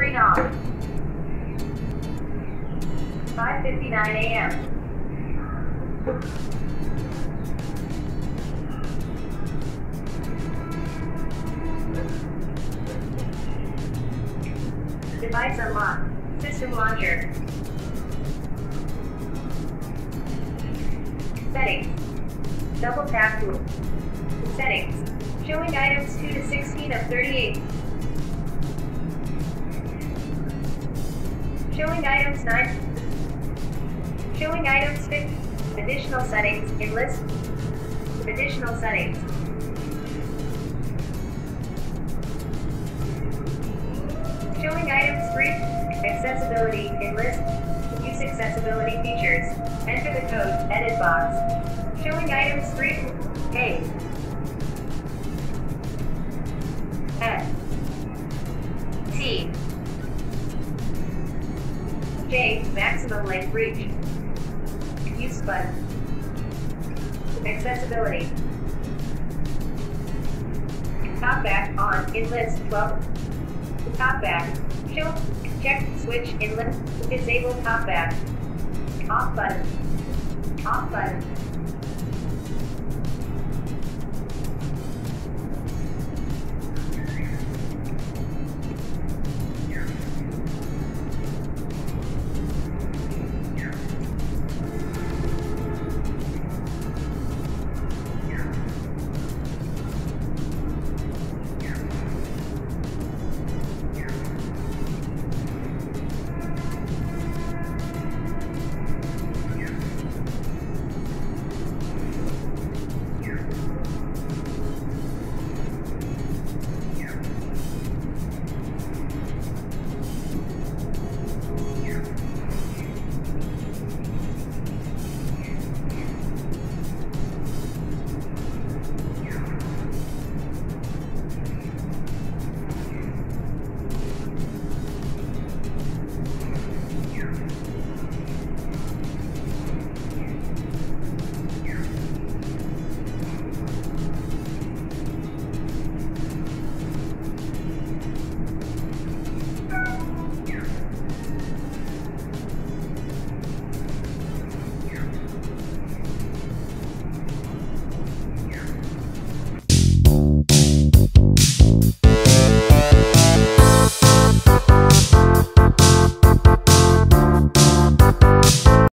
Screen off. 5.59 a.m. Device unlocked. System launcher. Settings. Double tap to Settings. Showing items 2 to 16 of 38. Showing items 9. Showing items 50. Additional settings in list. Additional settings. Showing items 3. Accessibility in list. Use accessibility features. Enter the code edit box. Showing items 3. A. J. Maximum length reach. Use button. Accessibility. Talkback on in list 12. Talkback. Show. Check switch in list. Disable talkback. Off button. Off button.